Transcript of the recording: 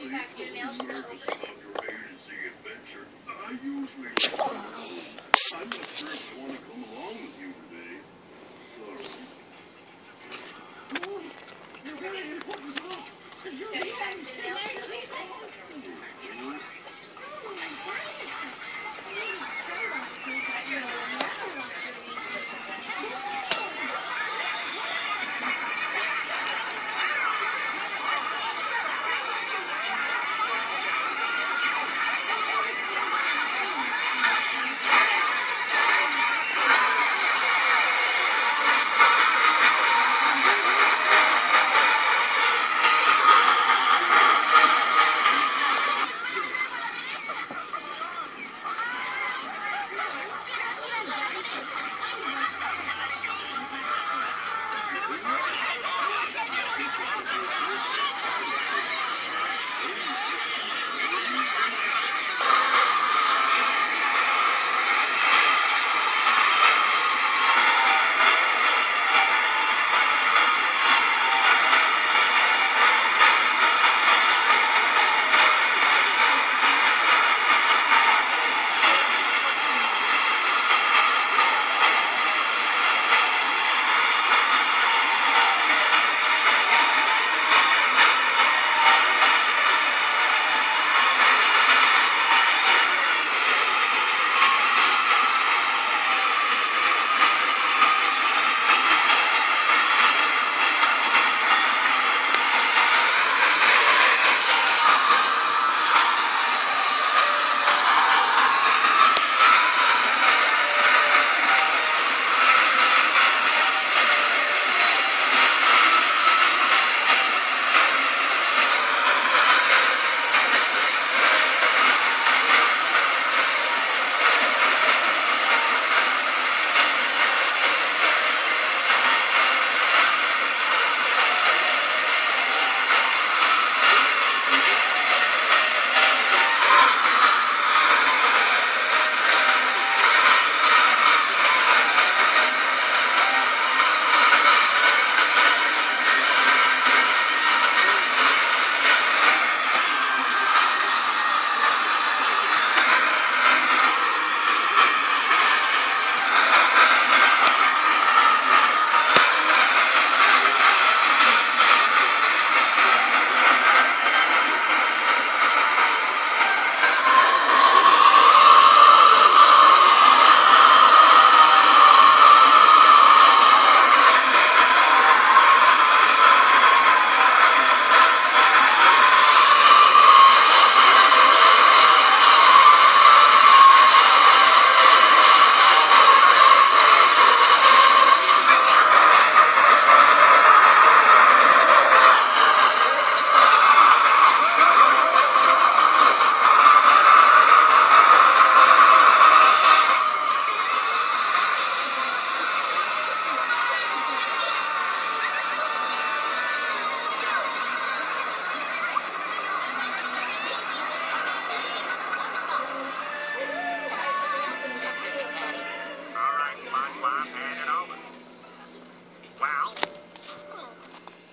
I usually I'm a